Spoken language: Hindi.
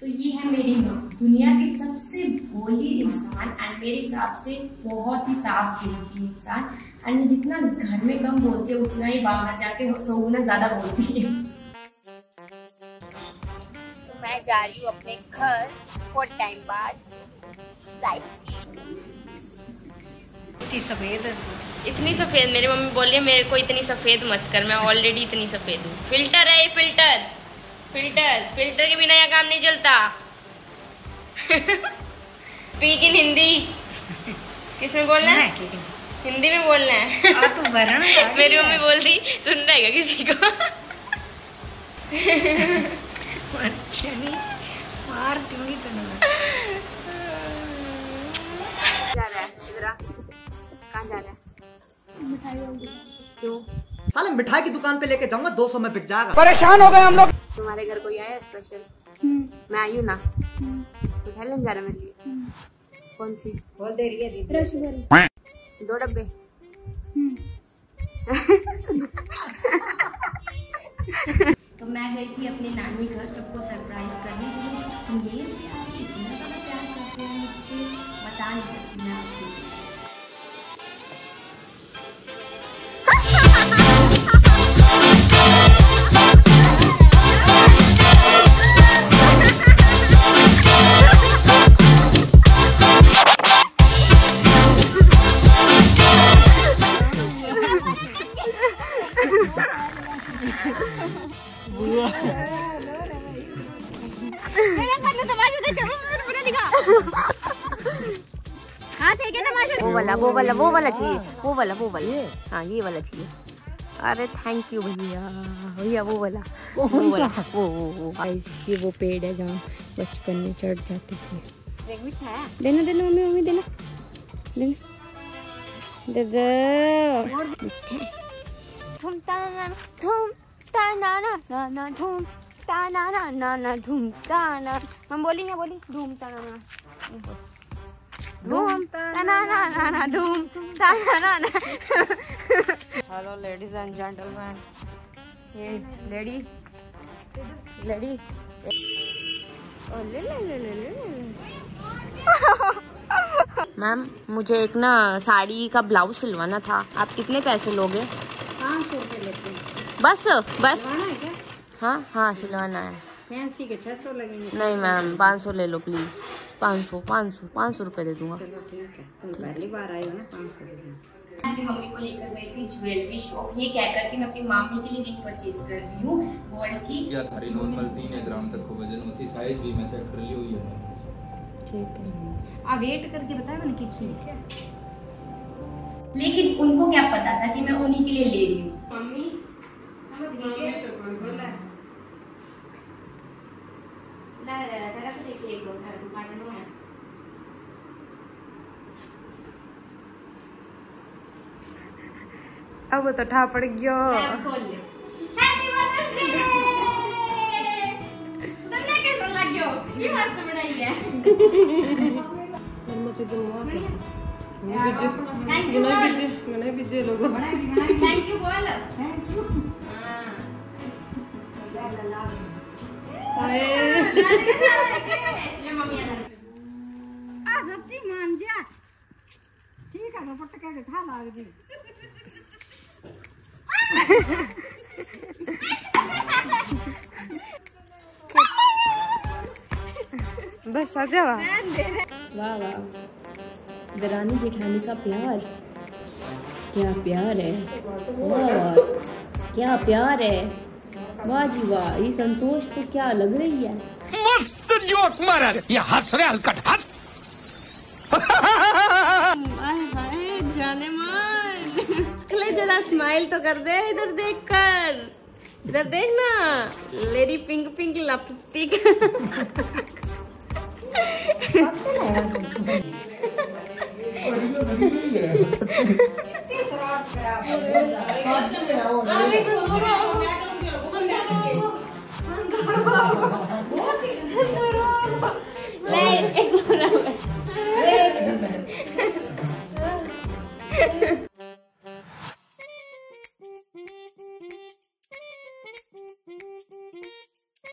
तो ये है मेरी माँ। दुनिया की सबसे भोली इंसान एंड मेरे हिसाब से बहुत ही साफ़ दिल की इंसान। एंड जितना घर में कम बोलती है उतना ही बाहर जाके सौ गुना ज़्यादा बोलती है। तो मैं जा रही हूँ अपने घर बहुत टाइम बाद। इतनी सफ़ेद इतनी सफ़ेद। मेरी मम्मी बोली मेरे को इतनी सफ़ेद मत कर मैं ऑलरेडी इतनी सफ़ेद हूँ। फ़िल्टर है ये फ़िल्टर फ़िल्टर फ़िल्टर के बिना यहाँ काम नहीं चलता। Speak in Hindi. किसमें बोलना है? हिंदी में बोलना है। आ तो मेरी मम्मी बोल दी सुन रहेगा किसी को? मार दूँगी तो जा रहा है इधर कहाँ जा रहा है? क्यों? साले मिठाई की दुकान पे लेके जाऊँगा 200 में बिक जाएगा। परेशान हो गए हम लोग। तुम्हारे घर कोई आया स्पेशल मैं आई हूँ ना? मिठाई लेने जा रहा मेरे लिए। कौन सी? बोल दे रही है दीदी। दो डब्बे। तो मैं गई थी अपनी नानी घर सबको सरप्राइज़ करने के लिए। तो मेरे प्यार इतना ज़्यादा प्यार करते हैं मुझसे बता नहीं सकती मैं। वो वाला वो वाला वो वाला चाहिए वो वाला वो वाला हाँ ये वाला चाहिए अरे थैंक यू भैया भैया वो वाला वो वाला वो वो वो ये वो पेड़ है जहाँ बचपन में चढ़ जाते थे देना देना मम्मी मम्मी देना देना दे दे ता ना ना ना ना ना ना धूम ता ना ना ना ना धूम ता ना हम बोली ना बोली धूम ता ना ना धूम ता ना ना ना ना धूम ता ना ना ना हेलो लेडीज़ एंड जेंटलमैन ये लेडी लेडी ओ ले ले ले ले ले मैम मुझे एक ना साड़ी का ब्लाउज सिलवाना था। आप कितने पैसे लोगे? पाँच सौ रुपये लेते हैं। बस बस। है हाँ हाँ सिलवाना है। फैंसी के छह सौ लगेंगे। नहीं मैम पाँच सौ ले लो प्लीज़। पाँच सौ पाँच सौ पाँच सौ रुपये दे दूँगा। चलो ठीक है। तुम पहली बार आई हो ना पाँच सौ अपनी मम्मी को लेकर गई थी ज्वेलरी शॉप। ये कह करके मैं अपनी मामी के लिए रिंग परचेज कर रही हूँ। गोल्ड की या थारी नॉर्मल तीन ग्राम तक को वज़न उसी साइज़ भी मैं चेक कर ली हुई है। ठीक है। आ वेट करके बताया मैंने कितनी लेकिन उनको क्या पता था कि मैं उन्हीं के लिए ले रही हूँ? मम्मी समझ गई है? ला, ला, ला, तेरा तो देखिए एक दो, तेरा तो काटना है। अब तो ठा पड़ गयो मैं अब खोल ले। Happy Mother's Day! तुमने कैसा लग गयो? ये मस्त बनाई है। Thank you बोल। Thank you बोल। हाँ। ले मम्मी आ आ सच्ची मान जा। ठीक है तो के ठा लाग जी। बस आ जा वाह वाह। दरानी जेठानी का प्यार। क्या प्यार है। वाह वाह। क्या प्यार है। वाह जी वाह ये संतोष तो क्या लग रही है? मस्त जोक मारा ये हंस रहे हलकट हंस। जाने मन। जरा स्माइल तो कर दे इधर देख कर इधर देख ना lady pink pink lipstick Lei, è dura. wel.